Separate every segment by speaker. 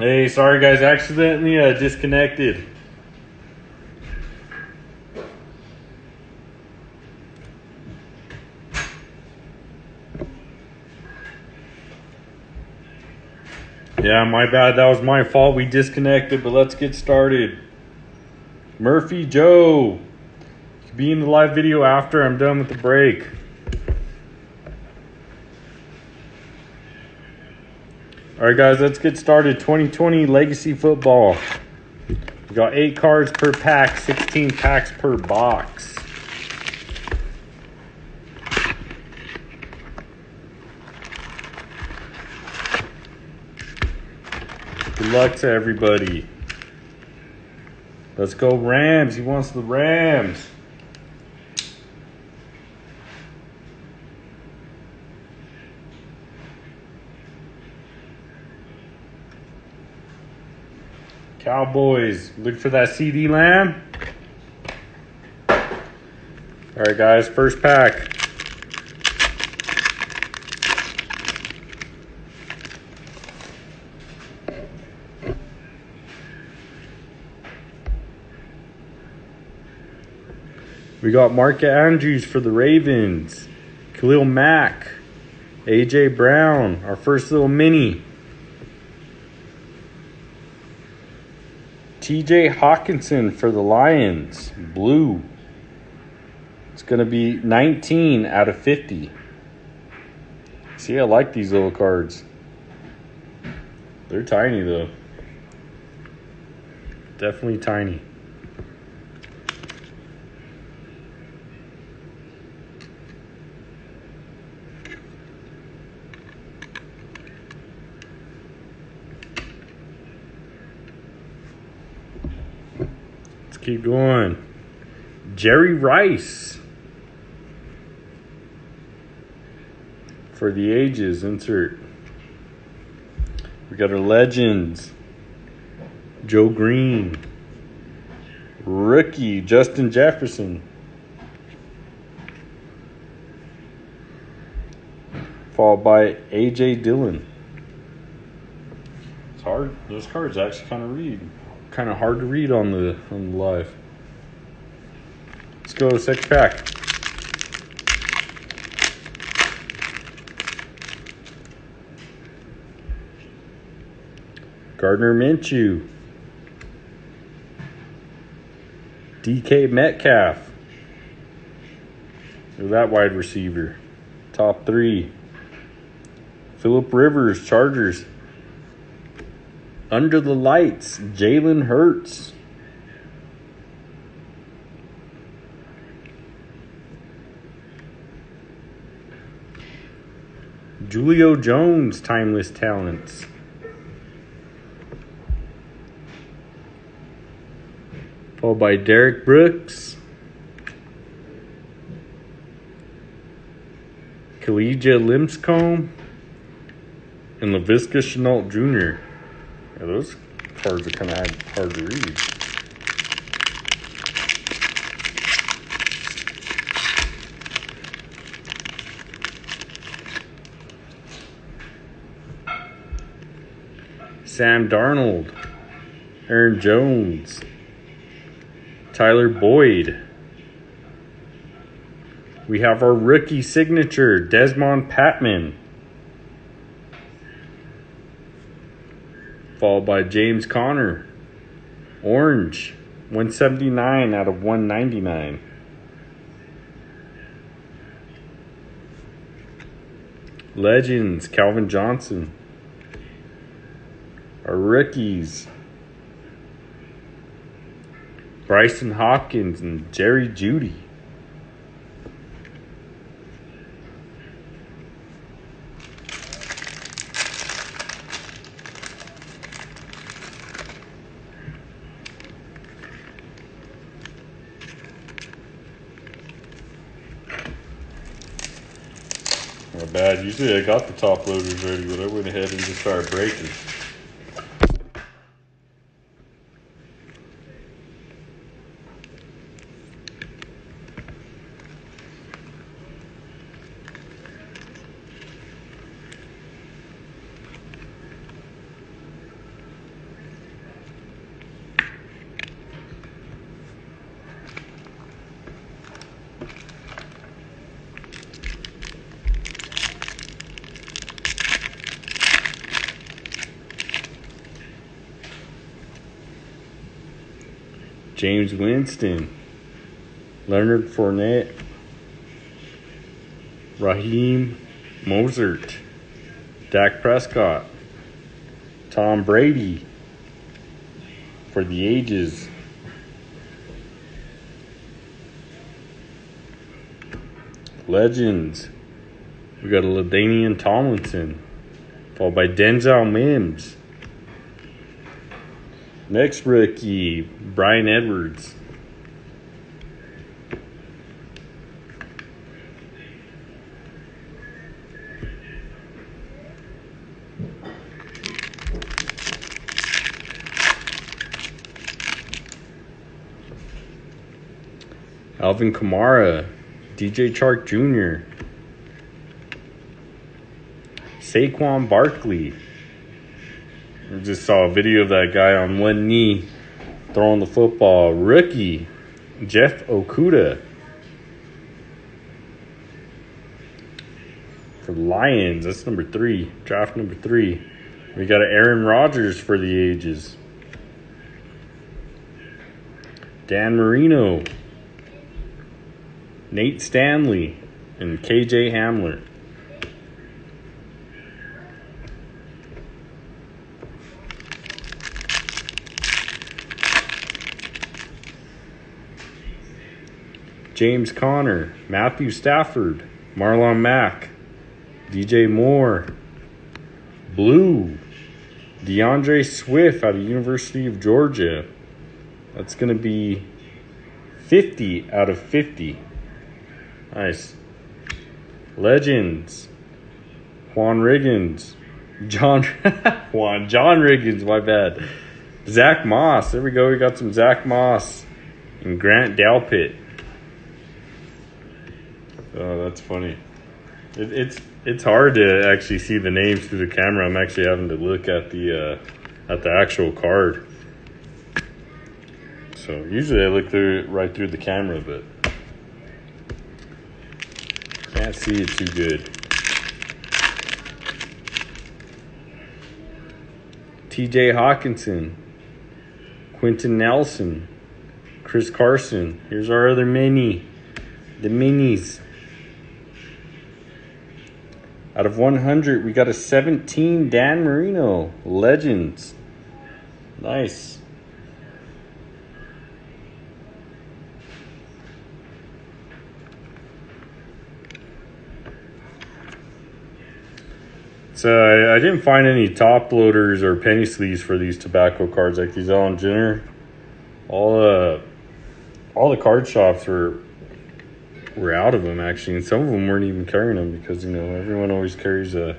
Speaker 1: Hey, sorry guys, accidentally uh, disconnected. Yeah, my bad. That was my fault. We disconnected, but let's get started. Murphy Joe. Be in the live video after I'm done with the break. All right, guys, let's get started. 2020 Legacy Football. We got eight cards per pack, 16 packs per box. Good luck to everybody. Let's go Rams. He wants the Rams. Cowboys. Look for that CeeDee Lamb. All right, guys. First pack. We got Mark Andrews for the Ravens. Khalil Mack. AJ Brown. Our first little mini. TJ Hockenson for the Lions. Blue. It's going to be 19 out of 50. See, I like these little cards. They're tiny, though. Definitely tiny. Keep going. Jerry Rice. For the ages, insert. We got our legends. Joe Greene. Rookie, Justin Jefferson. Followed by AJ Dillon. It's hard. Those cards actually kind of read kind of hard to read on the on the live. Let's go six pack. Gardner Minshew. DK Metcalf. That wide receiver. Top three. Philip Rivers, Chargers. Under the lights, Jalen Hurts. Julio Jones, timeless talents. Followed by Derek Brooks. Kalija Lipscomb. And Laviska Shenault Jr. Yeah, those cards are kind of hard to read. Sam Darnold, Aaron Jones, Tyler Boyd. We have our rookie signature, Desmond Patman. Followed by James Conner. Orange, 179 out of 199. Legends, Calvin Johnson. Our rookies, Brycen Hopkins and Jerry Jeudy. My Usually I got the top loaders ready, but I went ahead and just started breaking. Jameis Winston, Leonard Fournette, Raheem Mostert, Dak Prescott, Tom Brady for the ages. Legends. We got a LaDainian Tomlinson, followed by Denzel Mims. Next rookie, Bryan Edwards. Alvin Kamara, DJ Chark Jr., Saquon Barkley. Just saw a video of that guy on one knee throwing the football. Rookie, Jeff Okudah For Lions, that's number three, draft number three. We got Aaron Rodgers for the ages. Dan Marino, Nate Stanley, and KJ Hamler. James Conner, Matthew Stafford, Marlon Mack, DJ Moore, Blue, DeAndre Swift out of University of Georgia. That's going to be 50 out of 50. Nice. Legends. Juan Riggins. John Juan John Riggins, my bad. Zach Moss. There we go. We got some Zach Moss and Grant Delpit. Oh, that's funny. It, it's it's hard to actually see the names through the camera. I'm actually having to look at the uh, at the actual card. So usually I look through right through the camera, but can't see it too good. TJ Hockenson, Quenton Nelson, Chris Carson. Here's our other mini, the minis. Out of 100, we got a 17 Dan Marino. Legends. Nice. So I, I didn't find any top loaders or penny sleeves for these tobacco cards like these Ellen Jenner. All the all the card shops were were out of them actually, and some of them weren't even carrying them because you know everyone always carries a.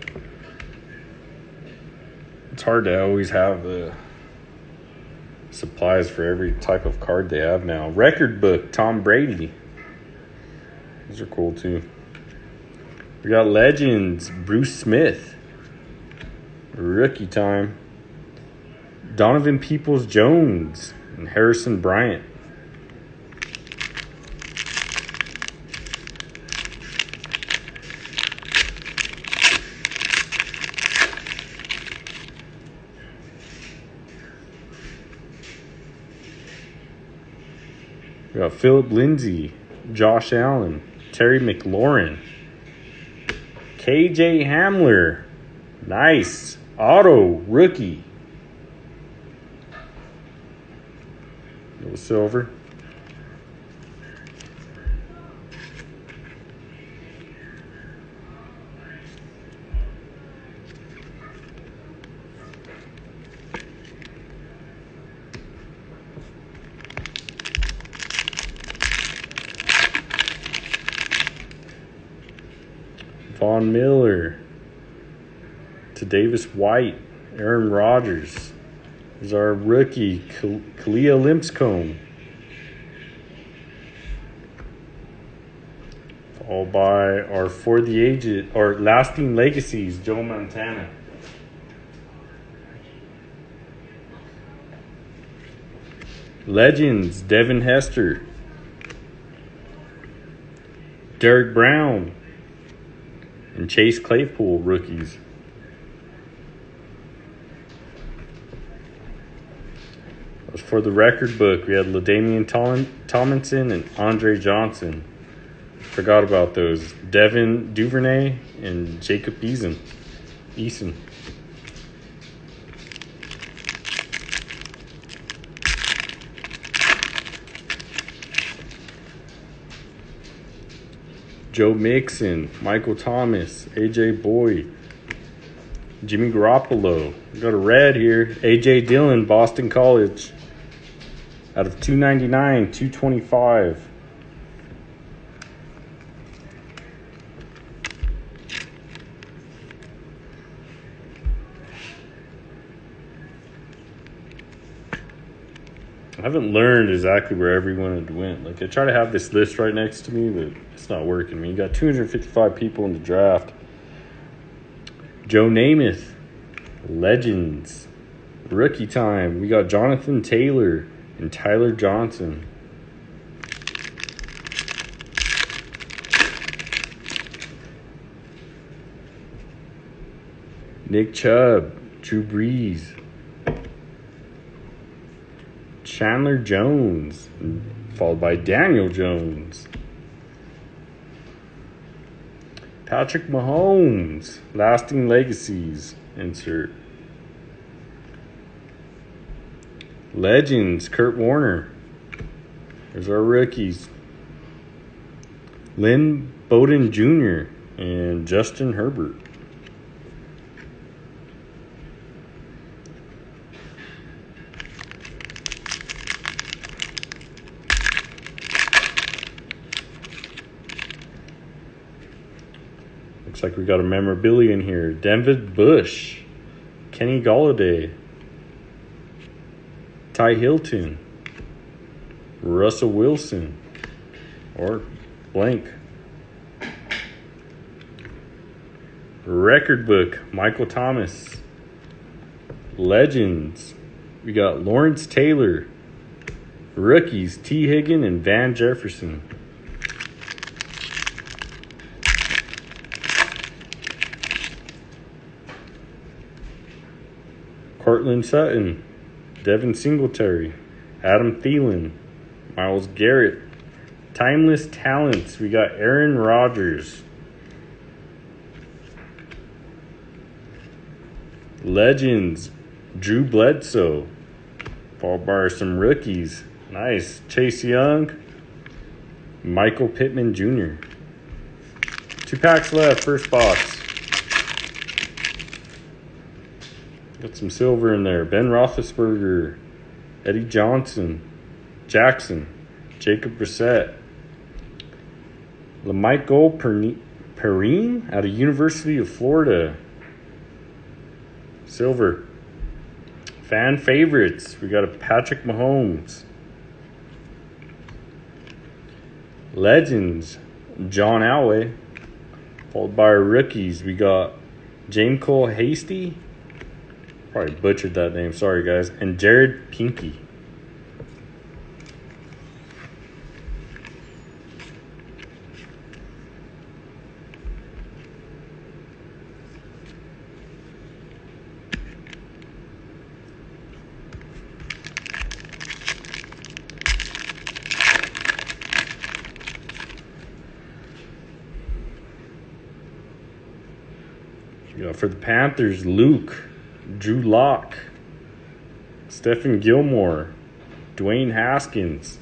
Speaker 1: It's hard to always have the supplies for every type of card they have now. Record book, Tom Brady. These are cool too. We got legends, Bruce Smith. Rookie time. Donovan Peoples Jones and Harrison Bryant. Got Philip Lindsay, Josh Allen, Terry McLaurin, KJ Hamler. Nice. Auto rookie. Little silver. Von Miller to Davis White, Aaron Rodgers. Is our rookie, Kalija Lipscomb. Followed by our For the Aged, or Lasting Legacies, Joe Montana. Legends, Devin Hester. Derrick Brown and Chase Claypool rookies. For the record book, we had LaDainian Tom- Tomlinson and Andre Johnson. Forgot about those. Devin Duvernay and Jacob Eason. Eason. Joe Mixon, Michael Thomas, AJ Boyd, Jimmy Garoppolo. We got a red here. AJ Dillon, Boston College. Out of 299, 225. I haven't learned exactly where everyone had went. Like I try to have this list right next to me, but it's not working. I mean, you got 255 people in the draft. Joe Namath, Legends, Rookie Time. We got Jonathan Taylor and Tyler Johnson. Nick Chubb, Drew Brees, Chandler Jones, followed by Daniel Jones. Patrick Mahomes, lasting legacies. Insert. Legends, Kurt Warner. There's our rookies. Lynn Bowden Jr. and Justin Herbert. Looks like we got a memorabilia in here. David Bush, Kenny Golladay, Ty Hilton, Russell Wilson, or blank. Record book, Michael Thomas. Legends, we got Lawrence Taylor. Rookies, T. Higgin and Van Jefferson. Courtland Sutton, Devin Singletary, Adam Thielen, Myles Garrett. Timeless talents, we got Aaron Rodgers. Legends, Drew Bledsoe. Paul Bar, some rookies. Nice. Chase Young, Michael Pittman Jr. Two packs left, first box. Got some silver in there. Ben Roethlisberger, Eddie Johnson, Jackson, Jacoby Brissett, La'Mical Perine out of University of Florida. Silver. Fan favorites. We got a Patrick Mahomes. Legends. John Elway. Followed by our rookies. We got James Cole Hasty. Probably butchered that name. Sorry, guys. And Jared Pinkney. For the Panthers, Luke. Drew Lock, Stephon Gilmore, Dwayne Haskins.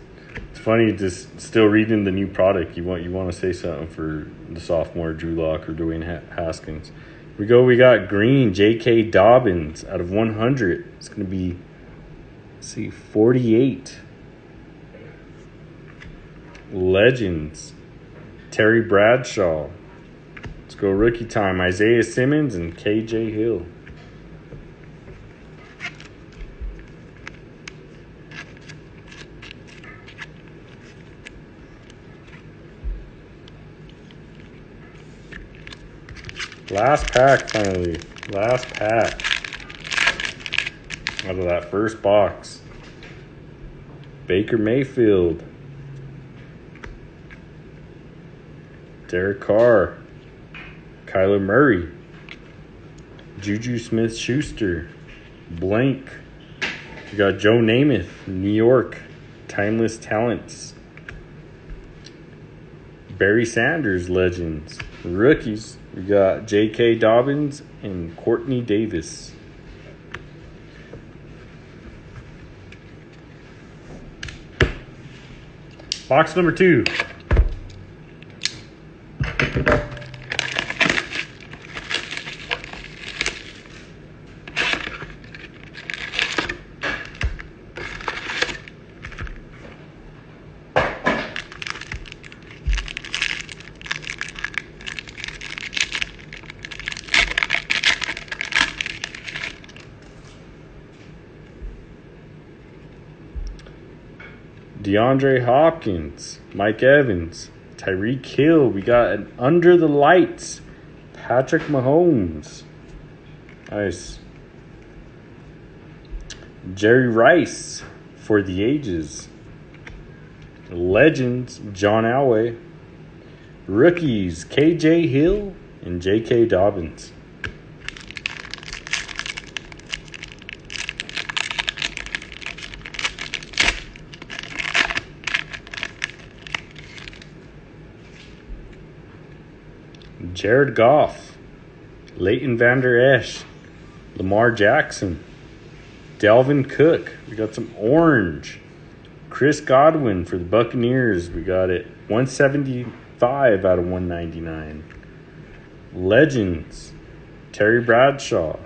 Speaker 1: It's funny just still reading the new product. You want you want to say something for the sophomore Drew Lock or Dwayne Haskins. We go. We got Green, J.K. Dobbins out of 100. It's going to be see 48. Legends, Terry Bradshaw. Let's go rookie time. Isaiah Simmons and K.J. Hill. Last pack, finally. Last pack. Out of that first box. Baker Mayfield. Derek Carr. Kyler Murray. Juju Smith Schuster. Blank. We got Joe Namath, New York, Timeless Talents. Barry Sanders, Legends. Rookies, we got J.K. Dobbins and Courtney Davis. Box number two. DeAndre Hopkins, Mike Evans, Tyreek Hill. We got an under the lights, Patrick Mahomes. Nice. Jerry Rice for the ages. Legends, John Elway. Rookies, KJ Hill and J.K. Dobbins. Jared Goff, Leighton Vander Esch, Lamar Jackson, Dalvin Cook. We got some orange. Chris Godwin for the Buccaneers. We got it 175 out of 199. Legends. Terry Bradshaw.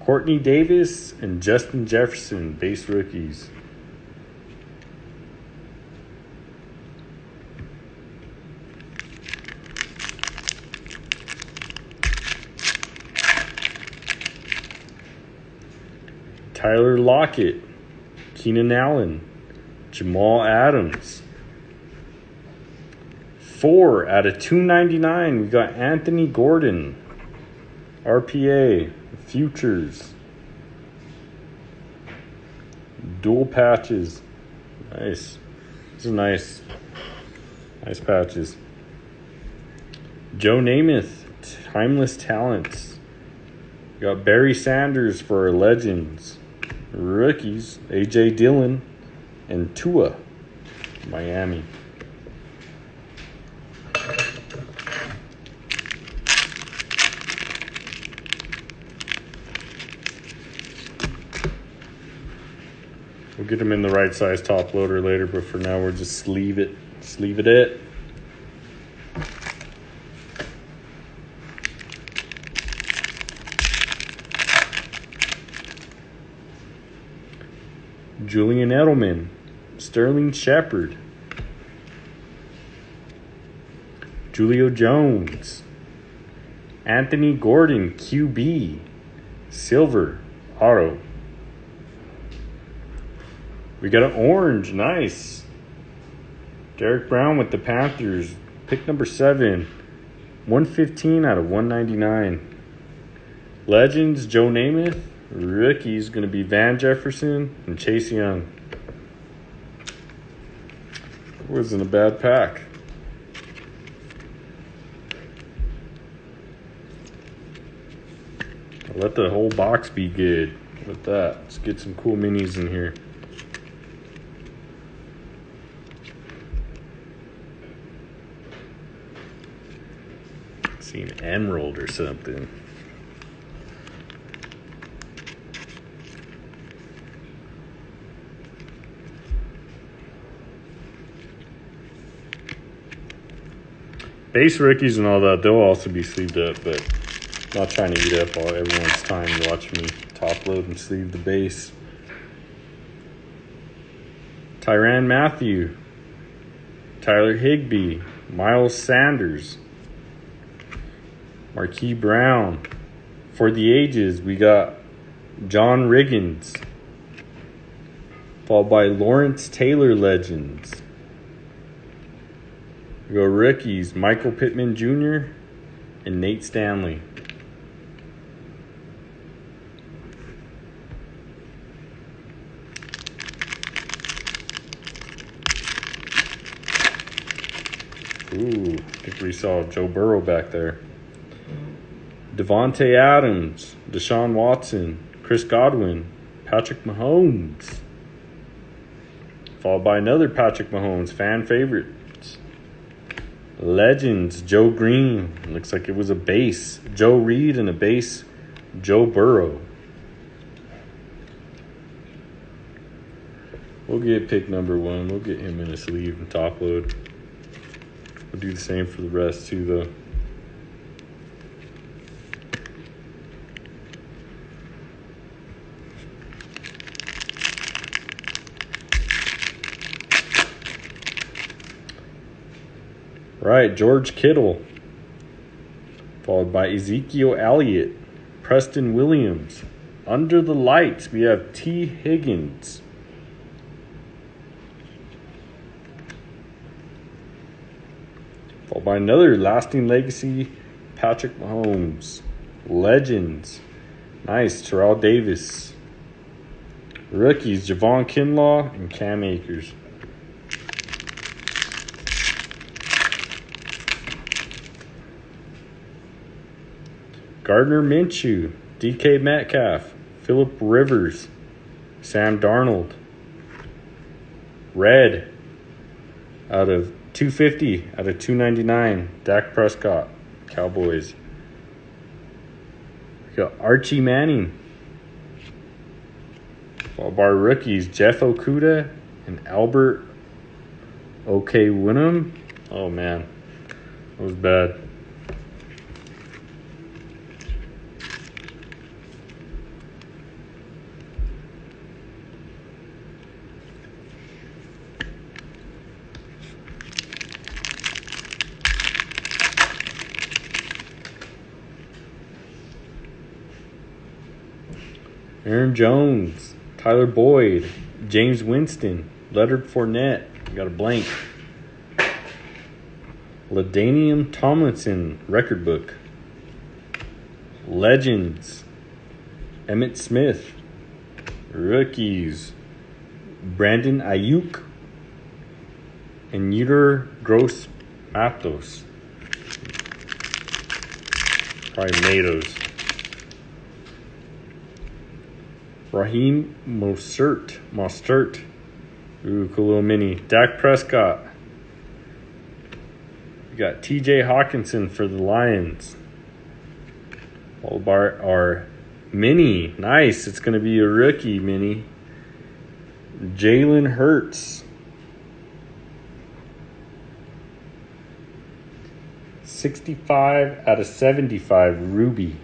Speaker 1: Courtney Davis and Justin Jefferson, base rookies. Tyler Lockett, Keenan Allen, Jamal Adams. Four out of 299, we got Anthony Gordon, RPA, Futures, dual patches. Nice. These are nice. Nice patches. Joe Namath, Timeless Talents. We got Barry Sanders for our Legends. Rookies, AJ Dillon and Tua, Miami. We'll get them in the right size top loader later, but for now we're just sleeve it, sleeve it it. Julian Edelman, Sterling Shepard, Julio Jones, Anthony Gordon, QB, Silver, Auto. We got an orange, nice. Derrick Brown with the Panthers, pick number seven, 115 out of 199. Legends, Joe Namath, Rookies going to be Van Jefferson and Chase Young. Wasn't a bad pack. Let the whole box be good. With that, let's get some cool minis in here. See an emerald or something. Base rookies and all that, they'll also be sleeved up, but not trying to eat up all everyone's time to watch me top load and sleeve the base. Tyrann Mathieu, Tyler Higbee, Miles Sanders, Marquise Brown. For the ages, we got John Riggins, followed by Lawrence Taylor Legends. We go rookies Michael Pittman Jr. and Nate Stanley. Ooh, I think we saw Joe Burrow back there. Davante Adams, Deshaun Watson, Chris Godwin, Patrick Mahomes. Followed by another Patrick Mahomes, fan favorites. Legends, Joe Greene. Looks like it was a base. Joe Reed and a base, Joe Burrow. We'll get pick number one. We'll get him in a sleeve and top load. We'll do the same for the rest too, though. Right, George Kittle, followed by Ezekiel Elliott, Preston Williams. Under the lights, we have T. Higgins. Followed by another lasting legacy, Patrick Mahomes. Legends. Nice, Terrell Davis. Rookies, Javon Kinlaw and Cam Akers. Gardner Minshew, DK Metcalf, Philip Rivers, Sam Darnold. Red out of 250 out of 299, Dak Prescott, Cowboys. We got Archie Manning. Followed by rookies Jeff Okudah and Albert Okwuegbunam. Oh man, that was bad. Aaron Jones, Tyler Boyd, Jameis Winston, Leonard Fournette. got a blank. LaDainian Tomlinson, record book. Legends, Emmitt Smith. Rookies, Brandon Aiyuk. and Yetur Gross Matos. Probably Matos. Raheem Mostert. Mostert. Ooh, cool little mini. Dak Prescott. We got TJ Hockenson for the Lions. All bar our mini. Nice. It's going to be a rookie mini. Jalen Hurts. 65 out of 75 Ruby.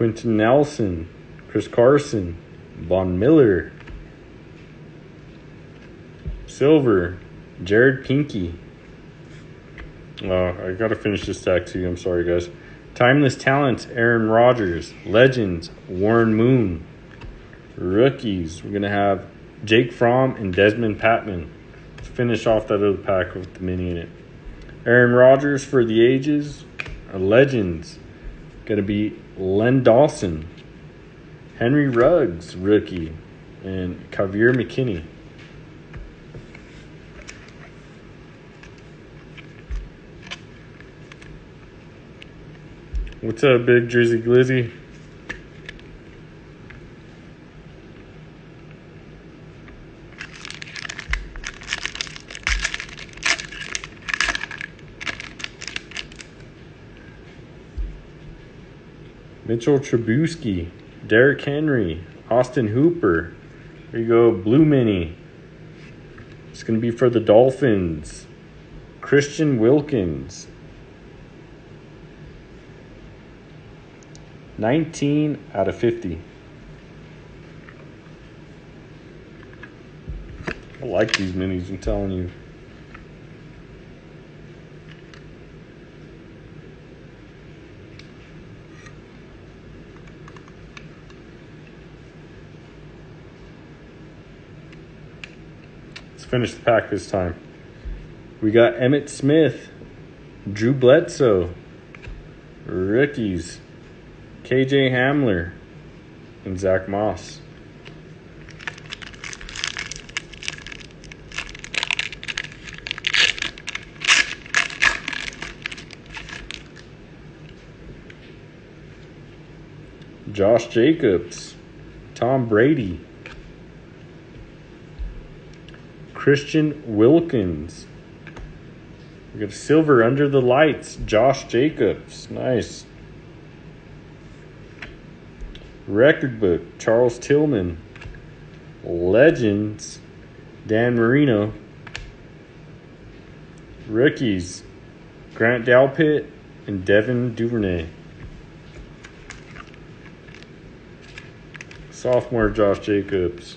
Speaker 1: Quenton Nelson, Chris Carson, Von Miller, Silver, Jared Pinkney. Oh, uh, I gotta finish this stack too. I'm sorry, guys. Timeless Talents, Aaron Rodgers. Legends, Warren Moon. Rookies, we're gonna have Jake Fromm and Desmond Patman. Let's finish off that other pack with the mini in it. Aaron Rodgers for the ages. Uh, Legends, gonna be Len Dawson, Henry Ruggs, rookie, and Xavier McKinney. What's up, Big Drizzy Glizzy? Mitchell Trubisky, Derrick Henry, Austin Hooper. There you go, Blue Mini. It's going to be for the Dolphins. Christian Wilkins. 19 out of 50. I like these minis, I'm telling you. Finish the pack this time. We got Emmitt Smith, Drew Bledsoe, rookies, KJ Hamler, and Zach Moss. Josh Jacobs, Tom Brady, Christian Wilkins. We got silver under the lights, Josh Jacobs. Nice. Record book, Charles Tillman. Legends, Dan Marino. Rookies, Grant Delpit and Devin Duvernay. Sophomore Josh Jacobs.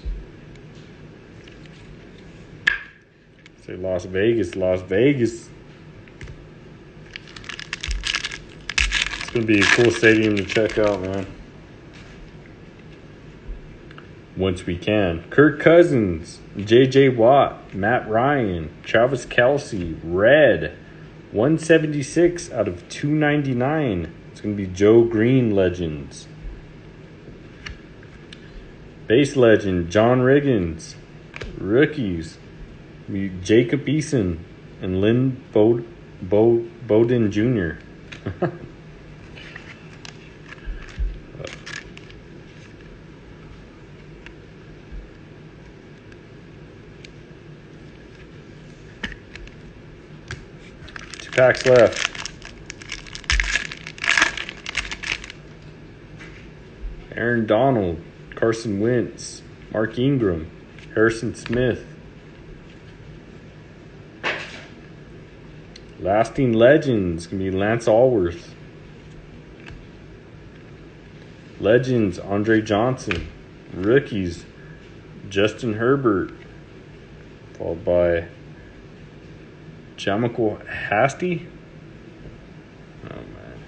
Speaker 1: Say Las Vegas, Las Vegas. It's gonna be a cool stadium to check out, man. Once we can. Kirk Cousins, JJ Watt, Matt Ryan, Travis Kelce, Red, 176 out of 299. It's gonna be Joe Greene Legends. Base legend John Riggins. Rookies Jacob Eason and Lynn Bo- Bowden Jr. Two packs left. Aaron Donald. Carson Wentz, Mark Ingram, Harrison Smith. Lasting Legends gonna be Lance Alworth. Legends Andre Johnson. Rookies Justin Herbert. Followed by JaMycal Hasty. Oh, man.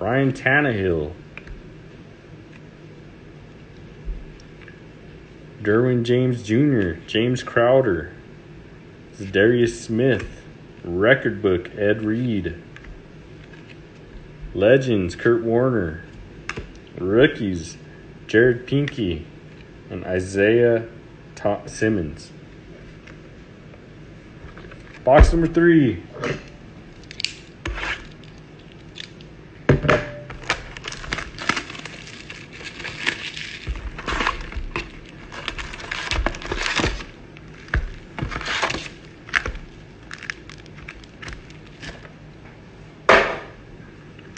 Speaker 1: Ryan Tannehill. Derwin James Jr., James Crowder, Darius Smith, Record Book, Ed Reed, Legends, Kurt Warner, Rookies, Jared Pinkney, and Isaiah Simmons. Box number three.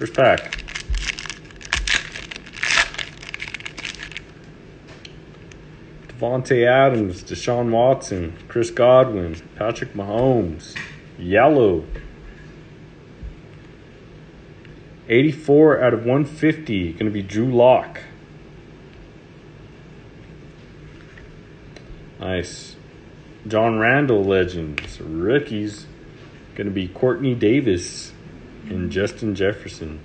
Speaker 1: First pack. Davante Adams, Deshaun Watson, Chris Godwin, Patrick Mahomes, Yellow. 84 out of 150, going to be Drew Lock. Nice. John Randle Legends, rookies, going to be Courtney Davis and Justin Jefferson.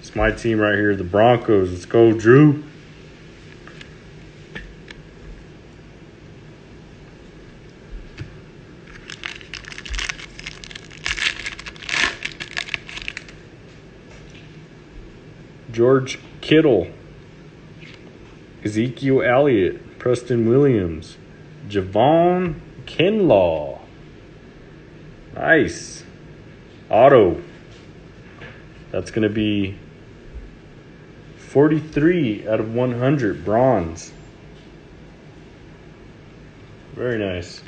Speaker 1: It's my team right here, the Broncos. Let's go, Drew. George Kittle, Ezekiel Elliott, Preston Williams, Javon Kinlaw. Nice. Auto. That's going to be 43 out of 100 bronze. Very nice.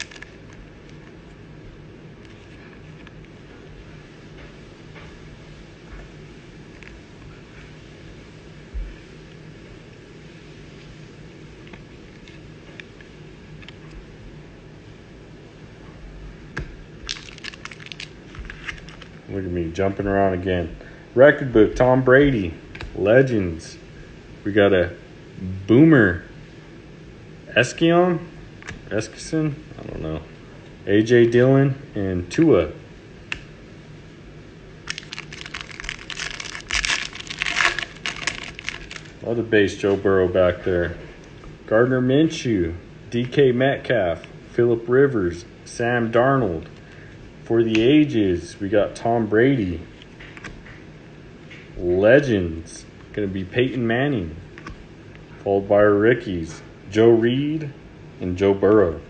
Speaker 1: Look at me jumping around again. Record book, Tom Brady, Legends. We got a Boomer, Eskion, Eskison, I don't know. AJ Dillon and Tua. Other base, Joe Burrow back there. Gardner Minshew, DK Metcalf, Philip Rivers, Sam Darnold, for the ages, we got Tom Brady. Legends, going to be Peyton Manning. Followed by our rookies, Joe Reed and Joe Burrow.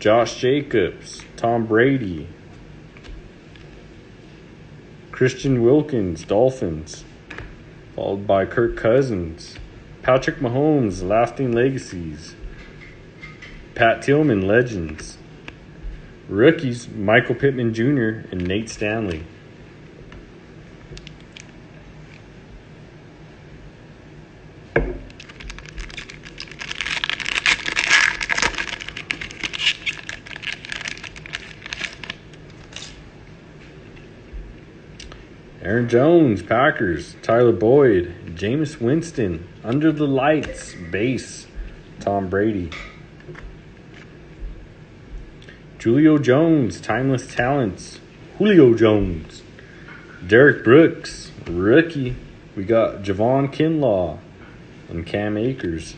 Speaker 1: Josh Jacobs, Tom Brady, Christian Wilkins, Dolphins, followed by Kirk Cousins, Patrick Mahomes, Lasting Legacies, Pat Tillman, Legends, rookies, Michael Pittman Jr. and Nate Stanley. Aaron Jones, Packers, Tyler Boyd, Jameis Winston, Under the Lights, Base, Tom Brady. Julio Jones, Timeless Talents, Julio Jones, Derrick Brooks, rookie. We got Javon Kinlaw and Cam Akers.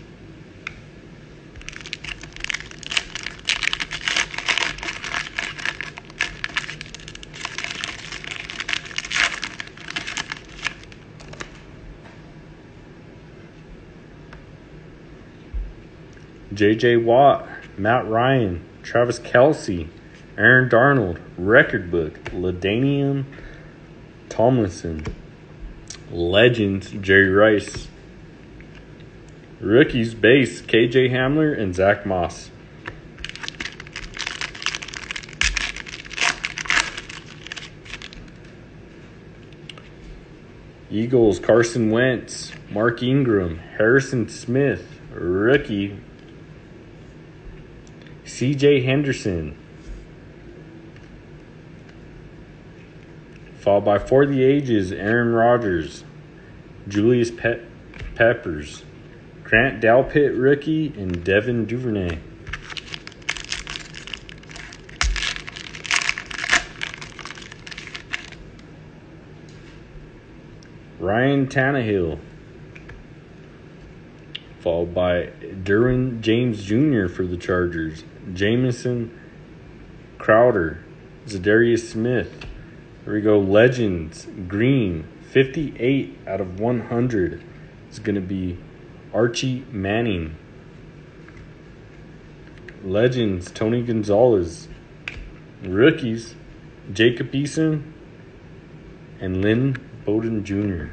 Speaker 1: J.J. Watt, Matt Ryan, Travis Kelce, Aaron Donald, Record Book, LaDainian Tomlinson, Legends, Jerry Rice, Rookies, Base, KJ Hamler, and Zach Moss. Eagles, Carson Wentz, Mark Ingram, Harrison Smith, rookie CJ Henderson. Followed by For the Ages, Aaron Rodgers, Julius Pe- Peppers, Grant Delpit rookie, and Devin Duvernay. Ryan Tannehill, followed by Derwin James Jr. for the Chargers, Jamison Crowder, Za'Darius Smith. There we go. Legends, Green, 58 out of 100 is going to be Archie Manning. Legends, Tony Gonzalez. Rookies, Jacob Eason and Lynn Bowden Jr.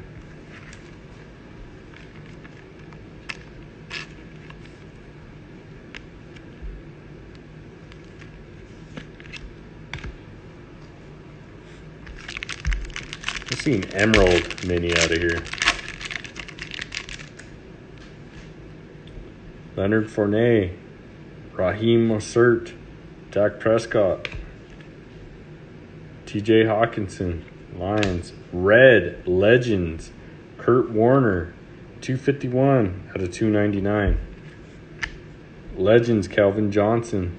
Speaker 1: see an emerald mini out of here. Leonard Fournette, Raheem Mostert, Dak Prescott, TJ Hockenson, Lions, Red Legends, Kurt Warner, 251 out of 299. Legends, Calvin Johnson,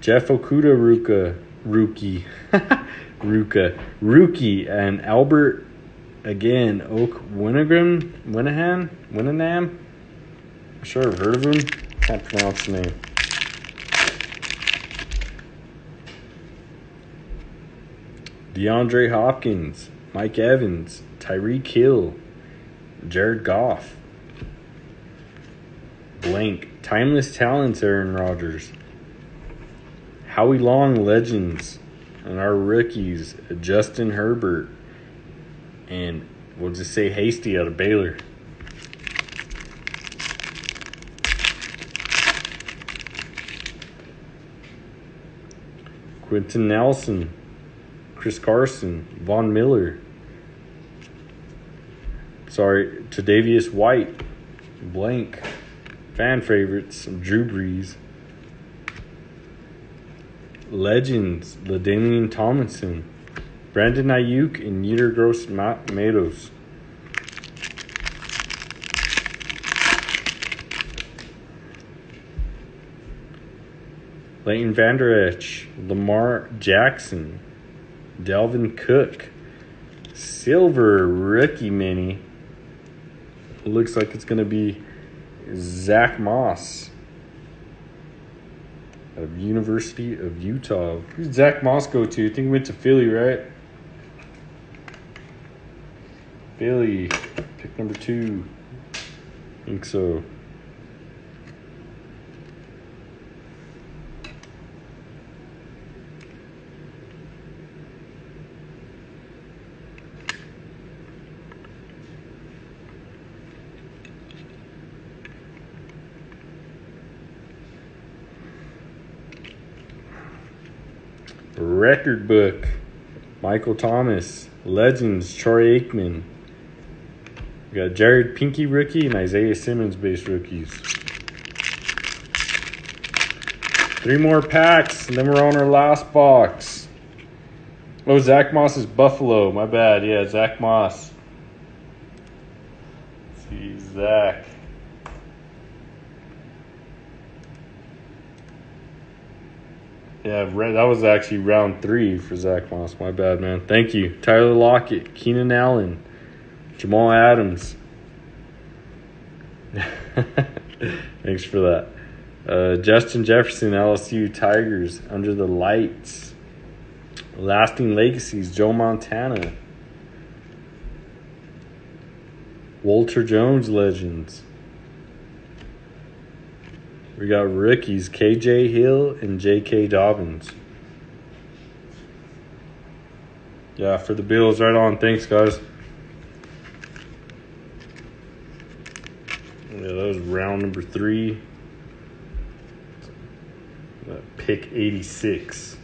Speaker 1: Jeff Okudah Ruka, rookie, Ruka, rookie, and Albert again, Oak Winnegram, Winnahan, Winnenam. I'm sure I've heard of him. Can't pronounce the name. DeAndre Hopkins, Mike Evans, Tyreek Hill, Jared Goff, blank, timeless talents, Aaron Rodgers, Howie Long legends, and our rookies, Justin Herbert, and we'll just say Hasty out of Baylor. Quenton Nelson, Chris Carson, Von Miller. Sorry, Tre'Davious White, blank. Fan favorites, Drew Brees. Legends, LaDainian Tomlinson, Brandon Aiyuk, and Yetur Gross Matos. Leighton Vander Esch, Lamar Jackson, Dalvin Cook, silver rookie mini. Looks like it's going to be Zach Moss of University of Utah. Who's Zach Moss go to? I think he went to Philly, right? Philly, pick number two. I think so. Record book. Michael Thomas. Legends. Troy Aikman. We got Jared Pinkney rookie and Isaiah Simmons base rookies. Three more packs, and then we're on our last box. Oh, Zach Moss is Buffalo. My bad. Yeah, Zach Moss. Let's see, Zach. Yeah, that was actually round three for Zach Moss. My bad, man. Thank you. Tyler Lockett, Keenan Allen, Jamal Adams. Thanks for that. Uh, Justin Jefferson, LSU Tigers, Under the Lights. Lasting Legacies, Joe Montana. Walter Jones Legends. We got rookies KJ Hill and JK Dobbins. Yeah, for the Bills, right on. Thanks, guys. Yeah, that was round number three. Pick 86.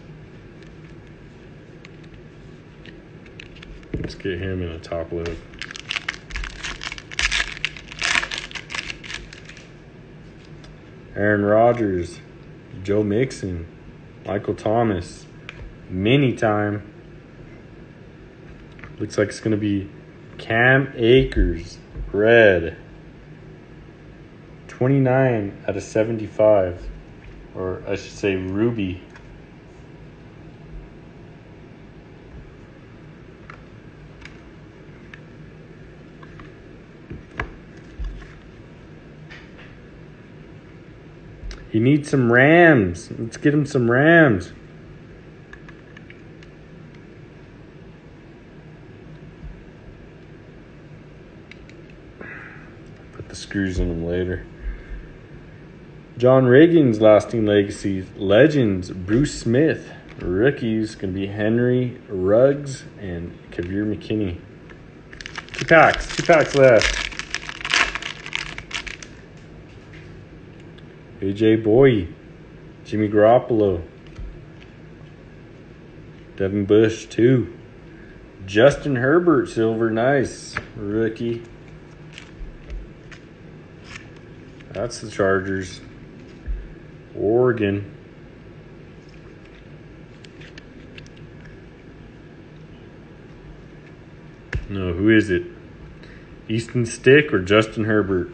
Speaker 1: Let's get him in a top load. Aaron Rodgers, Joe Mixon, Michael Thomas, mini time. Looks like it's going to be Cam Akers, red. 29 out of 75. Or I should say, Ruby. He needs some Rams. Let's get him some Rams. Put the screws in them later. John Riggins, lasting legacies. Legends, Bruce Smith. Rookies, to be Henry Ruggs and Kavir McKinney. Two packs, two packs left. AJ Boy, Jimmy Garoppolo, Devin Bush, too. Justin Herbert, silver, nice. Rookie. That's the Chargers. Oregon. No, who is it? Easton Stick or Justin Herbert?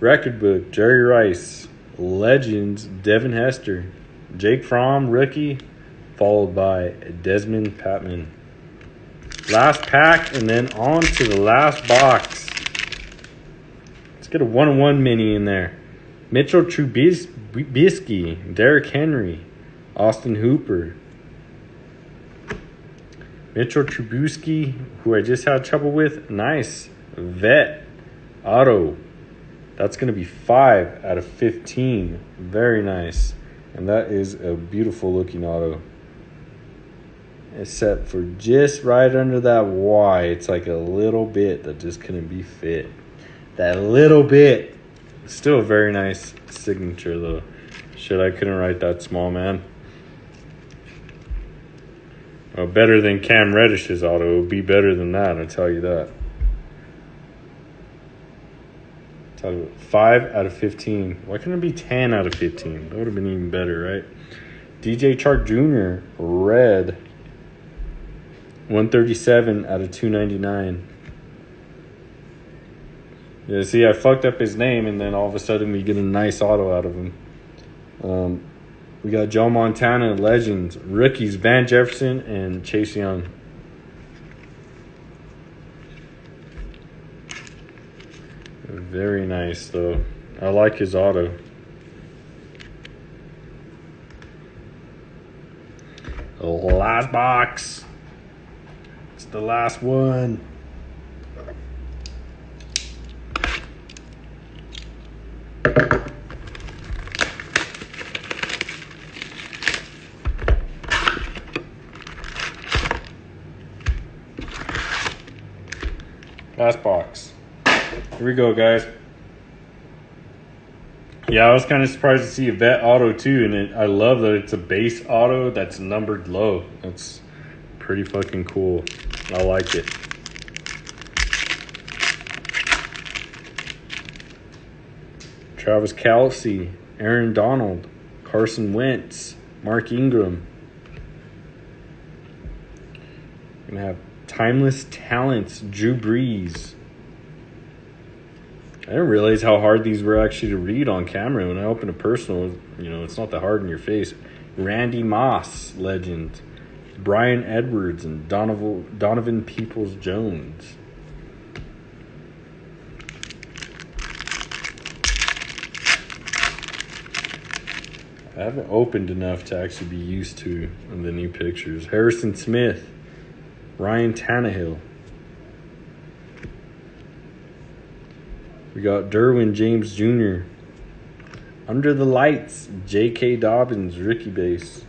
Speaker 1: Record book, Jerry Rice. Legends, Devin Hester. Jake Fromm, rookie, followed by Desmond Patman. Last pack, and then on to the last box. Let's get a one on one mini in there. Mitchell Trubisky, Derrick Henry, Austin Hooper. Mitchell Trubisky, who I just had trouble with, nice. Vet, auto. That's going to be 5 out of 15. Very nice. And that is a beautiful looking auto. Except for just right under that Y, it's like a little bit that just couldn't be fit. That little bit. Still a very nice signature though. Shit, I couldn't write that small, man. Well, better than Cam Reddish's auto. It would be better than that, I'll tell you that. Five out of 15. Why couldn't it be 10 out of 15? That would have been even better, right? DJ Chark Jr., red. 137 out of 299. Yeah, see, I fucked up his name, and then all of a sudden we get a nice auto out of him. Um, We got Joe Montana, Legends, rookies, Van Jefferson, and Chase Young. Very nice, though. I like his auto. The last box. It's the last one. Last box. Here we go, guys. Yeah, I was kind of surprised to see a vet auto too, and it, I love that it's a base auto that's numbered low. That's pretty fucking cool. I like it. Travis Kelce, Aaron Donald, Carson Wentz, Mark Ingram. Gonna have timeless talents, Drew Brees. I didn't realize how hard these were actually to read on camera. When I opened a personal, you know, it's not that hard in your face. Randy Moss, legend. Bryan Edwards and Donovan, Donovan Peoples Jones. I haven't opened enough to actually be used to the new pictures. Harrison Smith, Ryan Tannehill. We got Derwin James Jr. Under the Lights, J.K. Dobbins, rookie base.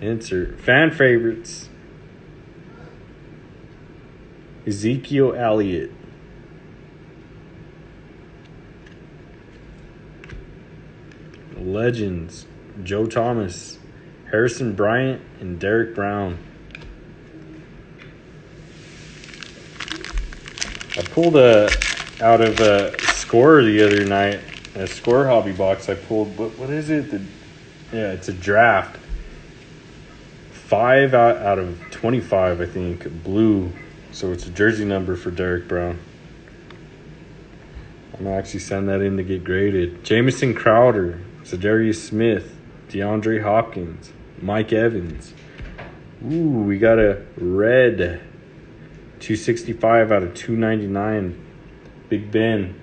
Speaker 1: Insert fan favorites. Ezekiel Elliott. Legends, Joe Thomas, Harrison Bryant, and Derrick Brown. I pulled a out of a score the other night, a score hobby box. I pulled what what is it? The, yeah, it's a draft. Five out, out of twenty five, I think, blue. So it's a jersey number for Derrick Brown. I'm gonna actually send that in to get graded. Jamison Crowder, Za'Darius Smith, DeAndre Hopkins, Mike Evans. Ooh, we got a red 265 out of 299. Big Ben.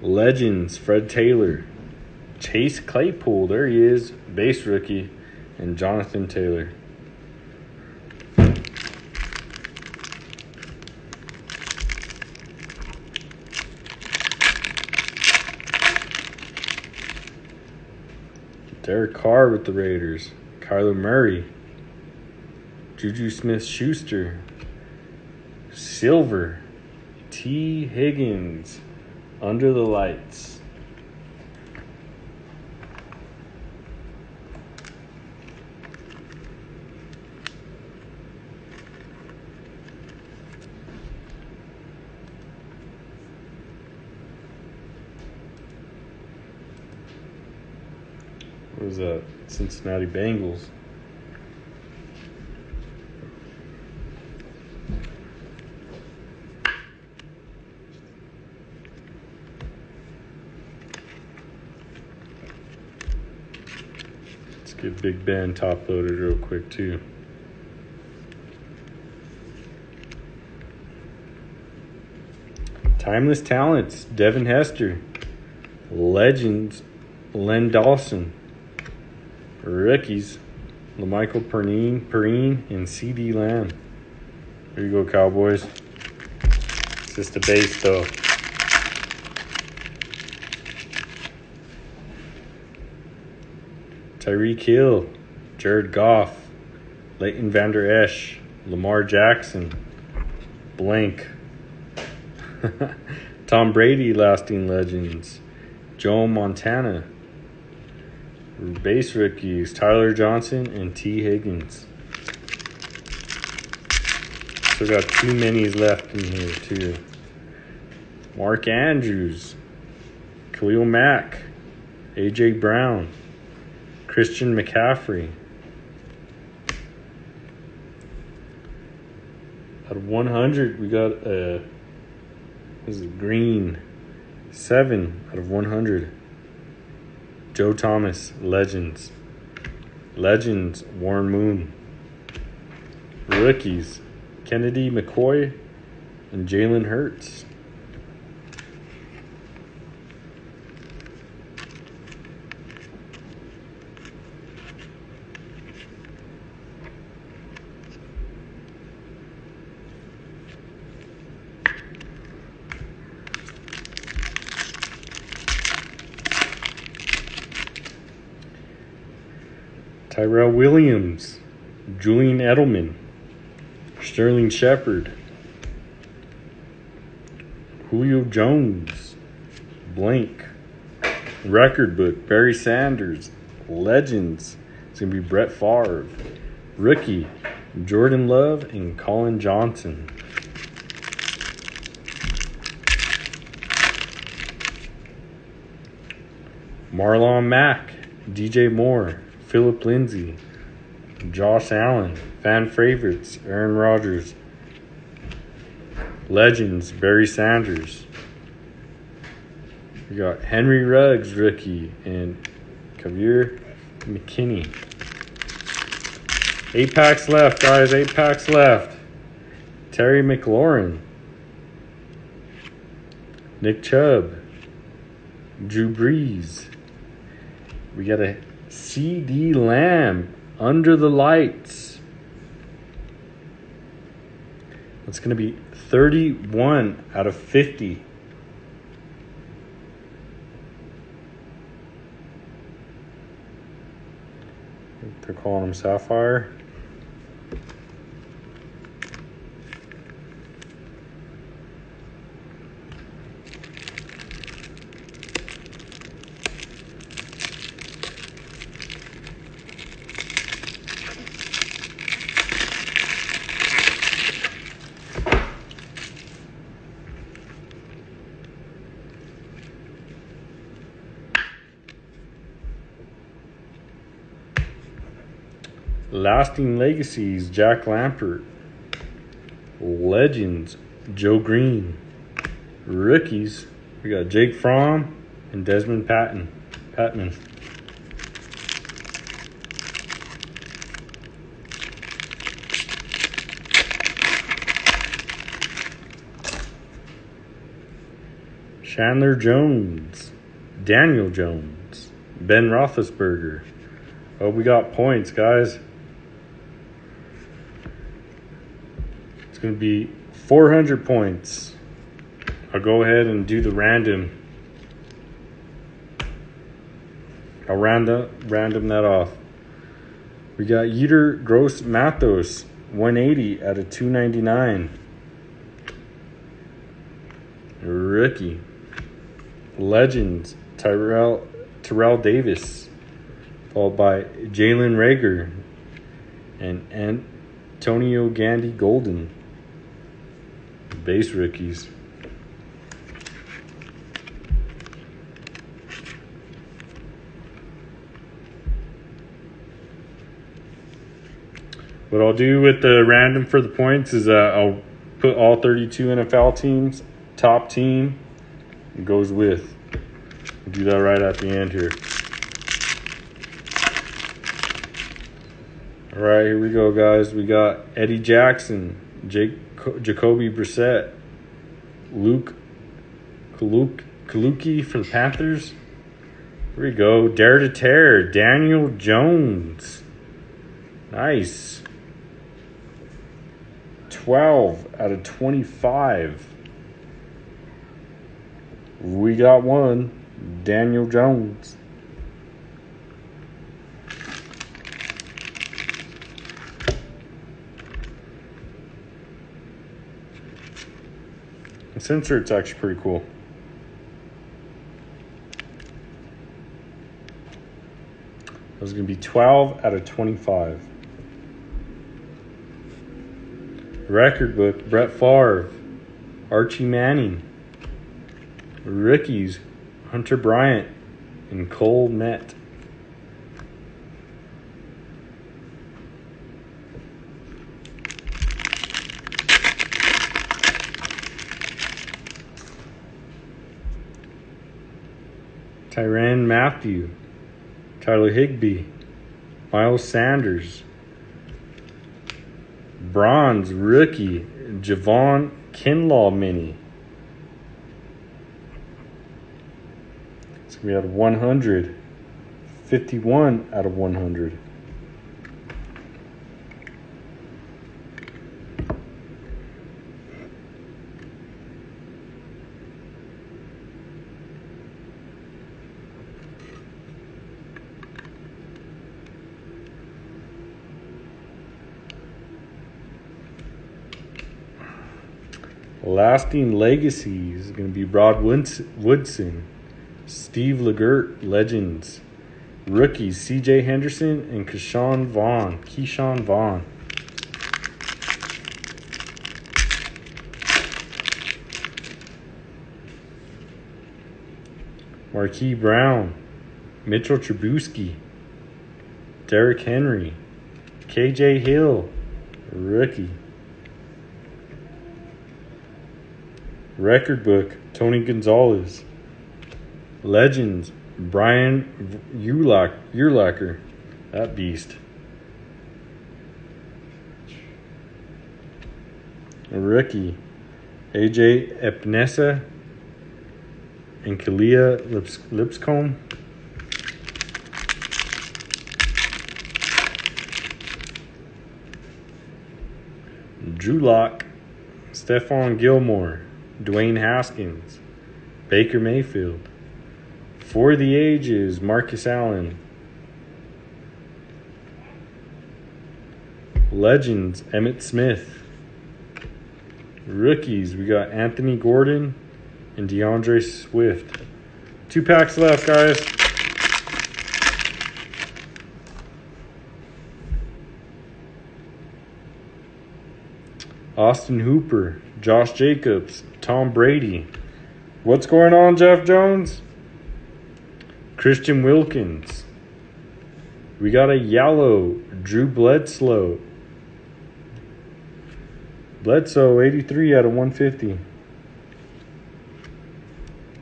Speaker 1: Legends, Fred Taylor. Chase Claypool, there he is, base rookie, and Jonathan Taylor. Derek Carr with the Raiders. Kyler Murray. Juju Smith Schuster. Silver. Tee Higgins. Under the lights. What was that? Cincinnati Bengals. Let's Big Ben top loaded real quick too. Timeless talents, Devin Hester. Legends, Len Dawson. Rookies, La'Mical Perine, Perine and CeeDee Lamb. There you go, Cowboys. It's just a base, though. Tyreek Hill, Jared Goff, Leighton Vander Esch, Lamar Jackson, Blank. Tom Brady, lasting legends. Joe Montana, base rookies Tyler Johnson and Tee Higgins. Still got two minis left in here too. Mark Andrews, Khalil Mack, AJ Brown, Christian McCaffrey. at 100, we got a this is green seven out of 100. Joe Thomas, Legends. Legends, Warren Moon. Rookies, Kennedy McCoy and Jalen Hurts. Tyrell Williams, Julian Edelman, Sterling Shepard, Julio Jones, Blank, Record Book, Barry Sanders, Legends. It's going to be Brett Favre, Rookie, Jordan Love, and Collin Johnson. Marlon Mack, DJ Moore, Philip Lindsay, Josh Allen, fan favorites, Aaron Rodgers, legends, Barry Sanders. We got Henry Ruggs, rookie, and Kavir McKinney. Eight packs left, guys. Eight packs left. Terry McLaurin, Nick Chubb, Drew Brees. We got a CeeDee Lamb under the lights. It's going to be 31 out of 50. They're calling him Sapphire. Lasting Legacies, Jack Lambert. Legends, Joe Greene. Rookies, we got Jake Fromm and Desmond Patton. Patman. Chandler Jones, Daniel Jones, Ben Roethlisberger. Oh, we got points, guys. It's going to be 400 points. I'll go ahead and do the random. I'll random, random that off. We got Yetur Gross Matos, 180 out of 299. Rookie. Legend, Tyrell, Terrell Davis, followed by Jalen Reagor and Antonio Gandy Golden. Base rookies. What I'll do with the random for the points is uh, I'll put all 32 NFL teams, top team goes with. I'll do that right at the end here. All right, here we go, guys. We got Eddie Jackson, Jake Jacoby Brissett, Luke Kaluk, Kaluki for the Panthers. Here we go. Dare to tear. Daniel Jones. Nice. 12 out of 25. We got one. Daniel Jones. This insert's actually pretty cool. It was going to be 12 out of 25. Record book, Brett Favre, Archie Manning. Rookies, Hunter Bryant and Cole Kmet. Tyrann Mathieu, Tyler Higbee, Miles Sanders, bronze rookie Javon Kinlaw mini. It's be of 100. 51 out of 100. Lasting legacies is going to be Rod Woodson, Steve Largent, Legends, rookies C.J. Henderson and Ke'Shawn Vaughn. Ke'Shawn Vaughn. Marquise Brown, Mitchell Trubisky, Derrick Henry, KJ Hill, rookie. Record book, Tony Gonzalez. Legends, Brian Urlacher. That beast. Rookie, AJ Epenesa and Kalija Lips- Lipscomb. Drew Lock, Stephon Gilmore. Dwayne Haskins, Baker Mayfield. For the ages, Marcus Allen. Legends, Emmitt Smith. Rookies, we got Anthony Gordon and DeAndre Swift. Two packs left, guys. Austin Hooper, Josh Jacobs, Tom Brady. What's going on, Jeff Jones? Christian Wilkins. We got a yellow, Drew Bledsoe. Bledsoe, 83 out of 150.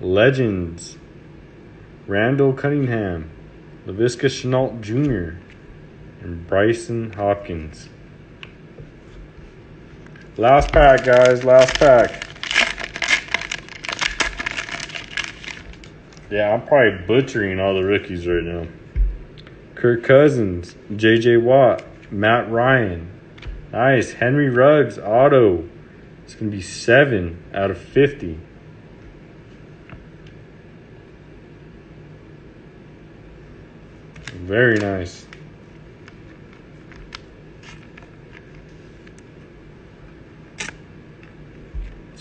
Speaker 1: Legends. Randall Cunningham, Laviska Shenault Jr., and Brycen Hopkins. Last pack, guys. Last pack. Yeah, I'm probably butchering all the rookies right now. Kirk Cousins, J.J. Watt, Matt Ryan. Nice. Henry Ruggs, auto. It's going to be 7 out of 50. Very nice.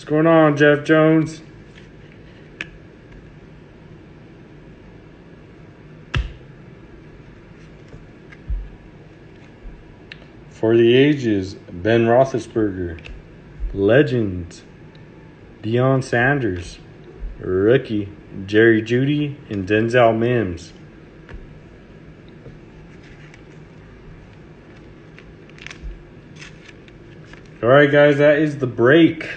Speaker 1: Going on, Jeff Jones? For the ages, Ben Roethlisberger, legends, Deion Sanders, rookie, Jerry Jeudy, and Denzel Mims. All right, guys, that is the break.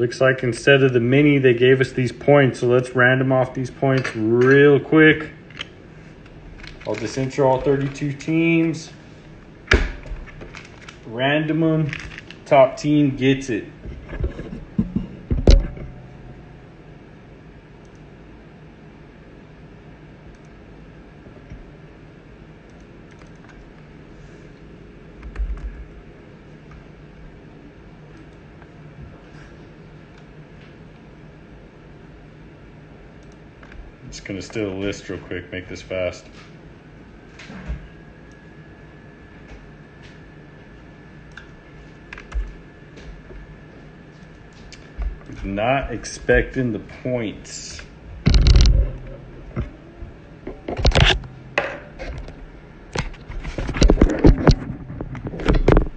Speaker 1: Looks like instead of the mini, they gave us these points. So let's random off these points real quick. I'll just enter all 32 teams. Random them. Top team gets it. Gonna steal a list real quick, make this fast. Not expecting the points.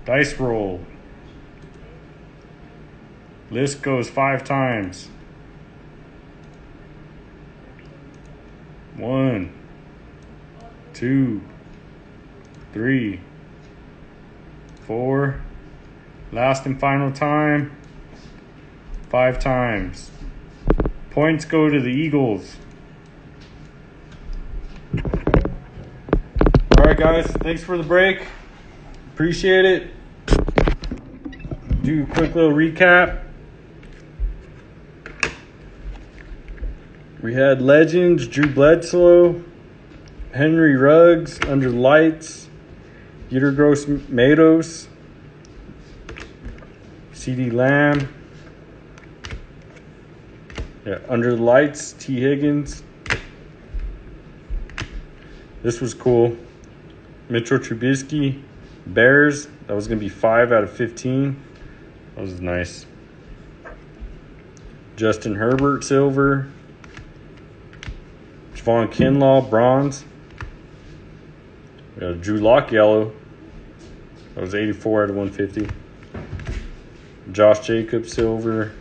Speaker 1: Dice roll. List goes five times. One, two, three, four. Last and final time. Five times. Points go to the Eagles. All right, guys. Thanks for the break. Appreciate it. Do a quick little recap. We had Legends, Drew Bledsoe, Henry Ruggs, Under Lights, Yetur Gross Matos, CeeDee Lamb, yeah, Under the Lights, Tee Higgins. This was cool. Mitchell Trubisky, Bears. That was going to be 5 out of 15. That was nice. Justin Herbert, silver. Javon Kinlaw, bronze. We got Drew Lock, yellow. That was 84 out of 150. Josh Jacobs, silver.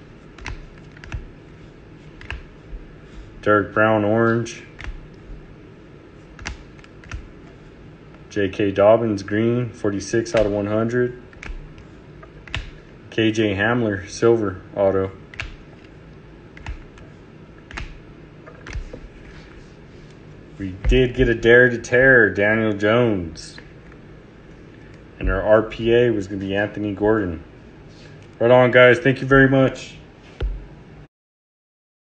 Speaker 1: Derrick Brown, orange. J.K. Dobbins, green, 46 out of 100. KJ Hamler, silver auto. We did get a dare to tear, Daniel Jones. And our RPA was going to be Anthony Gordon. Right on, guys. Thank you very much.